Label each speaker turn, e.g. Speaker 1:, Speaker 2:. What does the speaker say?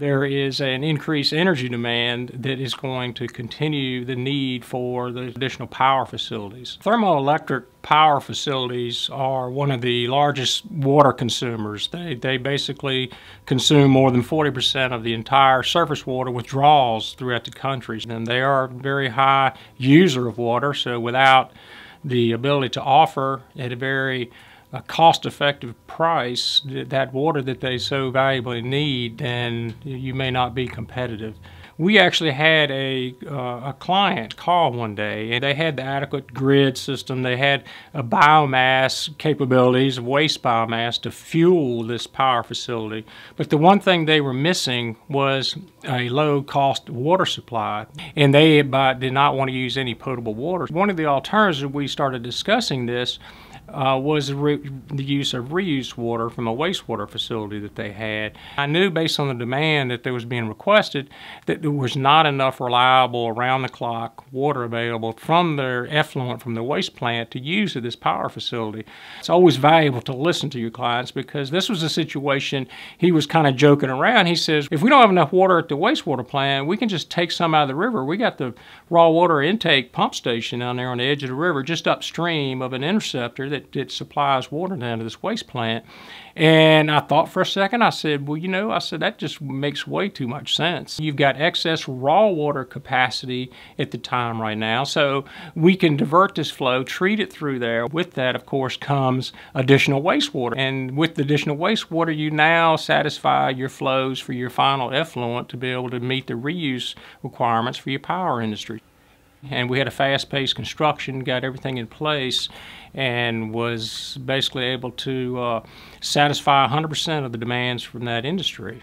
Speaker 1: There is an increased energy demand that is going to continue the need for the additional power facilities. Thermoelectric power facilities are one of the largest water consumers. They, they basically consume more than 40% of the entire surface water withdrawals throughout the country. And they are a very high user of water, so without the ability to offer at a very a cost-effective price that water that they so valuably need, then you may not be competitive. We actually had a, uh, a client call one day, and they had the adequate grid system. They had a biomass capabilities, waste biomass, to fuel this power facility. But the one thing they were missing was a low-cost water supply, and they did not want to use any potable water. One of the alternatives we started discussing this uh, was the use of reused water from a wastewater facility that they had. I knew based on the demand that there was being requested that there was not enough reliable around-the-clock water available from their effluent from the waste plant to use at this power facility. It's always valuable to listen to your clients because this was a situation he was kind of joking around. He says, if we don't have enough water at the wastewater plant, we can just take some out of the river. We got the raw water intake pump station down there on the edge of the river just upstream of an interceptor that, that supplies water down to this waste plant. And I thought for a second, I said, well, you know, I said, that just makes way too much sense. You've got excess raw water capacity at the time right now, so we can divert this flow, treat it through there. With that, of course, comes additional wastewater. And with the additional wastewater, you now satisfy your flows for your final effluent to be able to meet the reuse requirements for your power industry and we had a fast-paced construction, got everything in place, and was basically able to uh, satisfy 100% of the demands from that industry.